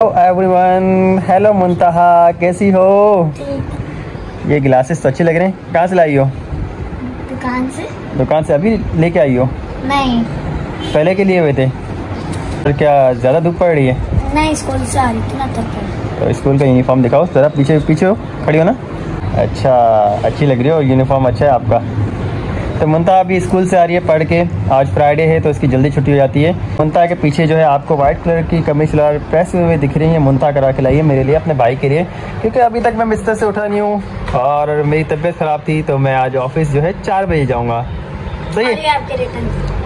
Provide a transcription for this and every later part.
Everyone hello मुंतहा कैसी हो? ये ग्लासेस तो अच्छे लग रहे हैं। कहाँ से लाई हो? दुकान से? दुकान से अभी लेके आई हो? नहीं। पहले के लिए हुए थे। तो क्या ज़्यादा धूप पड़ रही है? नहीं स्कूल से आ रही थी ना तब तो स्कूल का यूनिफॉर्म दिखाओ। ज़रा पीछे पीछे हो? खड़ी हो ना? अच्छा अच्छी लग रही हो। यूनिफॉर्म अच्छा है आपका। तो मुंता अभी स्कूल से आ रही है पढ़ के। आज फ्राइडे है तो इसकी जल्दी छुट्टी हो जाती है। मुंता के पीछे जो है आपको व्हाइट कलर की कमीज सलवार प्रेस हुए दिख रही है। मुंता करा के लाइए मेरे लिए अपने भाई के लिए। क्योंकि अभी तक मैं बिस्तर से उठा नहीं हूँ और मेरी तबीयत ख़राब थी तो मैं आज ऑफ़िस जो है चार बजे जाऊँगा। सही है?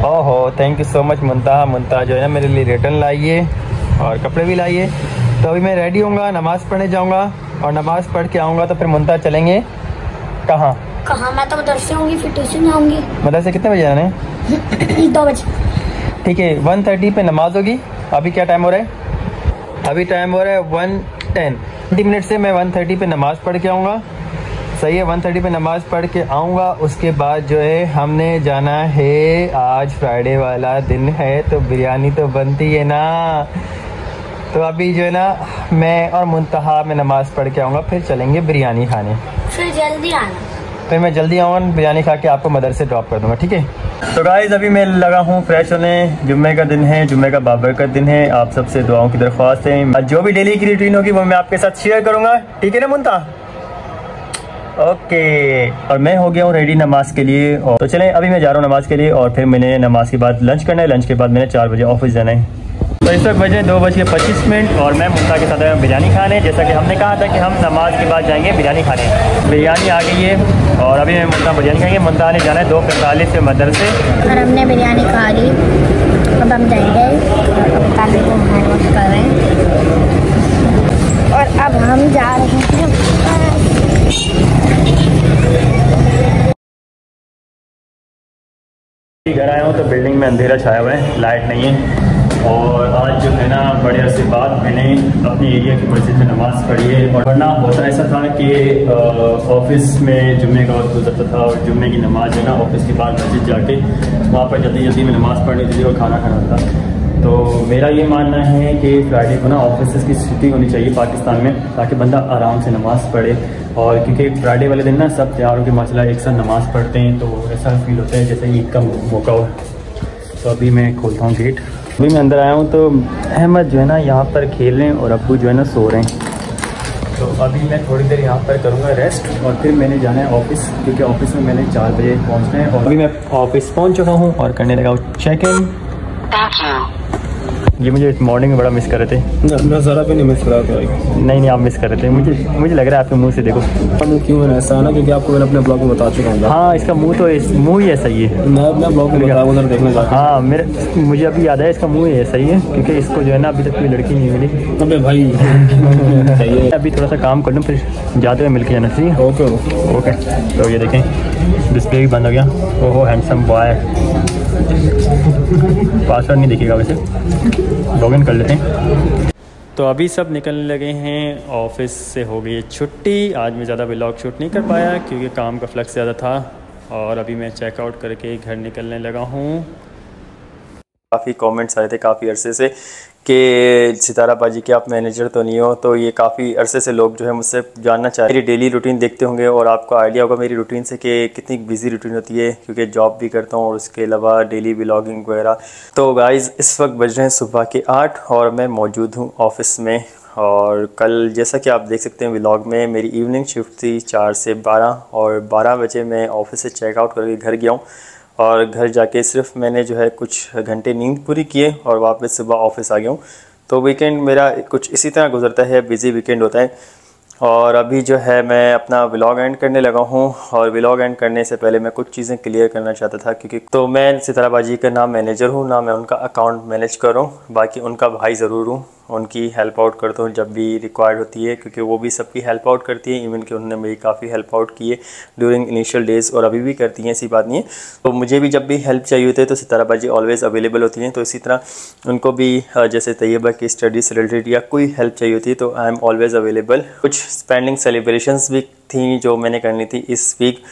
ओहो थैंक यू सो मच मुंता। मुंता जो है ना मेरे लिए रिटर्न लाइए और कपड़े भी लाइए। तो अभी मैं रेडी होऊँगा नमाज़ पढ़ने जाऊँगा और नमाज़ पढ़ के आऊँगा तो फिर मुंता चलेंगे। कहाँ? कहाँ? मैं तो मदरसे होंगी फिर ट्यूशन जाऊँगी। मतलब से कितने बजे जाना है? दो बजे। ठीक है वन थर्टी पे नमाज़ होगी। अभी क्या टाइम हो रहा है? अभी टाइम हो रहा है वन टेन ट्वेंटी मिनट से मैं वन थर्टी पे नमाज़ पढ़ के आऊँगा। सही है वन थर्टी पे नमाज़ पढ़ के आऊँगा। उसके बाद जो है हमने जाना है आज फ्राइडे वाला दिन है तो बिरयानी तो बनती है ना। तो अभी जो है ना मैं और मुंतहा में नमाज़ पढ़ के आऊँगा फिर चलेंगे बिरयानी खाने। फिर जल्दी आना। फिर मैं जल्दी आऊँगा बिरयानी खा के आपको मदर से ड्रॉप कर दूँगा, ठीक है? तो गाइज़ अभी मैं लगा हूँ फ्रेश होने। जुम्मे का दिन है, जुम्मे का बाबर का दिन है। आप सबसे दुआओं की दरख्वास्त है। जो भी डेली की रूटीन होगी, वो मैं आपके साथ शेयर करूँगा। ठीक है ना, मुंता? ओके और मैं हो गया हूँ रेडी नमाज़ के लिए। और तो चलें, अभी मैं जा रहा हूँ नमाज़ के लिए। और फिर मैंने नमाज़ के बाद लंच करना है। लंच के बाद मैंने चार बजे ऑफ़िस जाना है। तो इस वक्त बजे दो बज के पच्चीस मिनट और मैं मुंता के साथ बिरयानी खाने। जैसा कि हमने कहा था कि हम नमाज़ के बाद जाएँगे बिरयानी खाने। बिरयानी आ गई है और अभी मैं मुंता बिरयानी खाएँगे। मुंता ने जाना है दो पैंतालीस से मदरसे। और हमने बिरयानी खा ली। अब हम जाएँगे। कर रहे हैं। और अब हम जा रहे हैं घर आया हूँ तो बिल्डिंग में अंधेरा छाया हुआ है। लाइट नहीं है। और आज जो है ना बड़े अरसे बाद मैंने अपने एरिया की मस्जिद में नमाज़ पढ़ी है। और वरना होता ऐसा था कि ऑफ़िस में जुम्मे का वक्त गुजरता था और जुम्मे की नमाज़ है ना, ऑफ़िस के बाद मस्जिद जाके वहाँ पर जल्दी जल्दी में नमाज़ पढ़नी थी और खाना खाना था। तो मेरा ये मानना है कि फ्राइडे को ना ऑफ़िस की छुट्टी होनी चाहिए पाकिस्तान में, ताकि बंदा आराम से नमाज़ पढ़े। और क्योंकि फ्राइडे वाले दिन ना सब त्योहारों के मसला एक साथ नमाज़ पढ़ते हैं तो ऐसा फील होता है जैसे ईद का मौका हो। तो अभी मैं खोलता हूँ गेट अभी मैं अंदर आया हूँ तो अहमद जो है ना यहाँ पर खेल रहे हैं और अबू जो है ना सो रहे हैं। तो अभी मैं थोड़ी देर यहाँ पर करूँगा रेस्ट और फिर मैंने जाना है ऑफ़िस क्योंकि ऑफ़िस में मैंने चार बजे पहुँचना है और अभी मैं ऑफ़िस पहुँच चुका हूँ और करने लगा चेक इन ये मुझे इस मॉर्निंग में बड़ा मिस कर रहे थे। मैं ज़रा भी नहीं मिस करा था नहीं नहीं आप मिस कर रहे थे। मुझे मुझे लग रहा है आपके मुँह से देखो। क्यों मैंने ऐसा है ना क्योंकि आपको मैंने अपने ब्लॉग में बता चुका हूँ। हाँ इसका मुँह तो इस मुँह ही ऐसा ही है। मैं अपने ब्लॉग में बताया उधर देखने जाता हाँ मेरे मुझे अभी याद है इसका मुँह ही ऐसा ही है क्योंकि इसको जो है ना अभी तक कोई लड़की नहीं मिली। अबे भाई। चाहिए अभी थोड़ा सा काम कर लूँ फिर जाते हुए मिल के जाना चाहिए ओके ओके। तो ये देखें डिस्प्ले भी बंद हो गया। ओहो हैंडसम बॉय पासवर्ड नहीं दिखेगा वैसे। लॉगिन कर लेते हैं। तो अभी सब निकलने लगे हैं, ऑफ़िस से हो गई है छुट्टी। आज मैं ज़्यादा ब्लॉग शूट नहीं कर पाया क्योंकि काम का फ्लक्स ज़्यादा था और अभी मैं चेकआउट करके घर निकलने लगा हूँ। काफ़ी कमेंट्स आए थे काफ़ी अरसे से कि सितारा बाजी के आप मैनेजर तो नहीं हो तो ये काफ़ी अरसे से लोग जो है मुझसे जानना चाह मेरी डेली रूटीन देखते होंगे और आपको आइडिया होगा मेरी रूटीन से कि कितनी बिज़ी रूटीन होती है, क्योंकि जॉब भी करता हूँ और उसके अलावा डेली ब्लॉगिंग वगैरह। तो गाइज़ इस वक्त बज रहे हैं सुबह के आठ और मैं मौजूद हूँ ऑफ़िस में। और कल जैसा कि आप देख सकते हैं व्लॉग में मेरी इवनिंग शिफ्ट थी चार से बारह और बारह बजे मैं ऑफ़िस से चेकआउट करके घर गया हूँ। और घर जाके सिर्फ़ मैंने जो है कुछ घंटे नींद पूरी किए और वापस सुबह ऑफ़िस आ गया हूँ। तो वीकेंड मेरा कुछ इसी तरह गुजरता है बिज़ी वीकेंड होता है। और अभी जो है मैं अपना व्लॉग एंड करने लगा हूँ और व्लॉग एंड करने से पहले मैं कुछ चीज़ें क्लियर करना चाहता था क्योंकि तो मैं सितारा बाजी का ना मैनेजर हूँ, ना मैं उनका अकाउंट मैनेज कर रहा हूँ, बाकी उनका भाई ज़रूर हूँ। उनकी हेल्प आउट करता हूँ जब भी रिक्वायर्ड होती है, क्योंकि वो भी सबकी हेल्प आउट करती है इवन कि उन्होंने मेरी काफ़ी हेल्प आउट की है ड्यूरिंग इनिशियल डेज़ और अभी भी करती हैं, ऐसी बात नहीं है। तो मुझे भी जब भी हेल्प चाहिए होती है तो सितारा बाजी ऑलवेज़ अवेलेबल होती हैं। तो इसी तरह उनको भी जैसे तैयबा की स्टडी से रिलेटेड या कोई हेल्प चाहिए होती है तो आई एम ऑलवेज़ अवेलेबल कुछ स्पेंडिंग सेलिब्रेशंस भी थी जो मैंने करनी थी इस वीक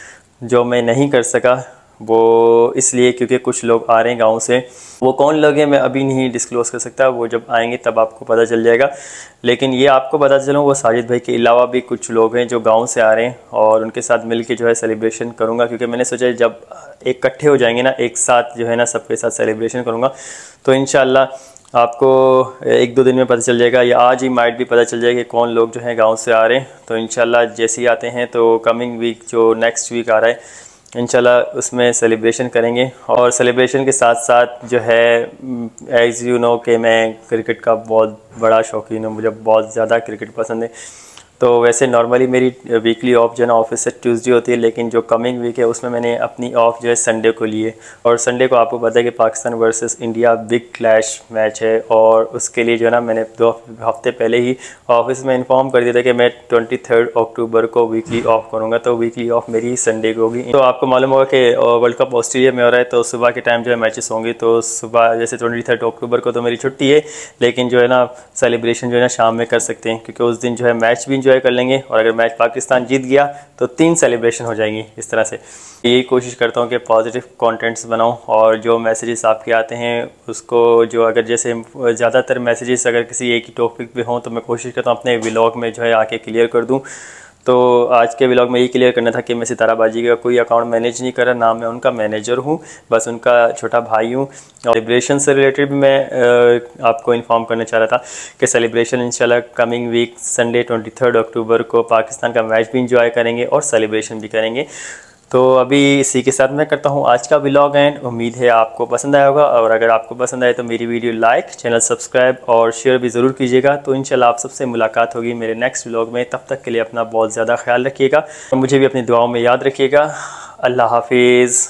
जो मैं नहीं कर सका। वो इसलिए क्योंकि कुछ लोग आ रहे हैं गाँव से। वो कौन लोग हैं, मैं अभी नहीं डिस्क्लोज कर सकता। वो जब आएँगे, तब आपको पता चल जाएगा। लेकिन ये आपको पता चलूँ, वो साजिद भाई के अलावा भी कुछ लोग हैं जो गाँव से आ रहे हैं और उनके साथ मिल जो है सेलिब्रेशन करूँगा। क्योंकि मैंने सोचा जब इकट्ठे हो जाएँगे ना, एक साथ जो है ना सबके साथ सेलिब्रेशन करूँगा। तो इन आपको एक दो दिन में पता चल जाएगा। या आज ही माइट भी पता चल जाएगा कि कौन लोग जो हैं गाँव से आ रहे हैं। तो इन जैसे ही आते हैं तो कमिंग वीक जो नेक्स्ट वीक आ रहा है इंशाल्लाह उसमें सेलिब्रेशन करेंगे। और सेलिब्रेशन के साथ साथ जो है एज यू नो कि मैं क्रिकेट का बहुत बड़ा शौकीन हूँ। मुझे बहुत ज़्यादा क्रिकेट पसंद है। तो वैसे नॉर्मली मेरी वीकली ऑफ़ जो है ना ऑफ़िस से ट्यूसडे होती है, लेकिन जो कमिंग वीक है, उसमें मैंने अपनी ऑफ़ जो है संडे को लिए और संडे को आपको पता है कि Pakistan versus India big clash match है, और उसके लिए जो है ना, मैंने दो हफ़्ते पहले ही ऑफ़िस में इन्फॉर्म कर दिया था कि मैं ट्वेंटी अक्टूबर को वीकली ऑफ़ करूँगा। तो वीकली ऑफ़ मेरी संडे को होगी। तो आपको मालूम होगा कि वर्ल्ड कप ऑस्ट्रेलिया में हो रहा है तो सुबह के टाइम जो है मैचेस होंगे। तो सुबह जैसे ट्वेंटी अक्टूबर को तो मेरी छुट्टी है, लेकिन जो है ना सेलिब्रेशन जो है ना शाम में कर सकते हैं, क्योंकि उस दिन जो है मैच भी इंजॉय कर लेंगे। और अगर मैच पाकिस्तान जीत गया तो तीन सेलिब्रेशन हो जाएँगी इस तरह से। यही कोशिश करता हूँ कि पॉजिटिव कंटेंट्स बनाऊँ और जो मैसेजेस आपके आते हैं, उसको जो अगर जैसे ज़्यादातर मैसेजेस अगर किसी एक ही टॉपिक पे हों तो मैं कोशिश करता हूँ अपने व्लॉग में जो है आके क्लियर कर दूँ। तो आज के ब्लॉग में यही क्लियर करना था कि मैं सितारा बाजी का कोई अकाउंट मैनेज नहीं कर ना मैं उनका मैनेजर हूँ, बस उनका छोटा भाई हूँ। और सेलिब्रेशन से रिलेटेड भी मैं आपको इन्फॉर्म करना चाह रहा था कि सेलिब्रेशन इंशाल्लाह coming week Sunday twenty third October को पाकिस्तान का मैच भी इंजॉय करेंगे और सेलिब्रेशन भी करेंगे। तो अभी इसी के साथ मैं करता हूँ आज का ब्लॉग एंड उम्मीद है आपको पसंद आया होगा और अगर आपको पसंद आए तो मेरी वीडियो लाइक चैनल सब्सक्राइब और शेयर भी ज़रूर कीजिएगा। तो इंशाल्लाह आप सबसे मुलाकात होगी मेरे नेक्स्ट ब्लॉग में। तब तक के लिए अपना बहुत ज़्यादा ख्याल रखिएगा और मुझे भी अपनी दुआओं में याद रखिएगा। अल्लाह हाफिज़।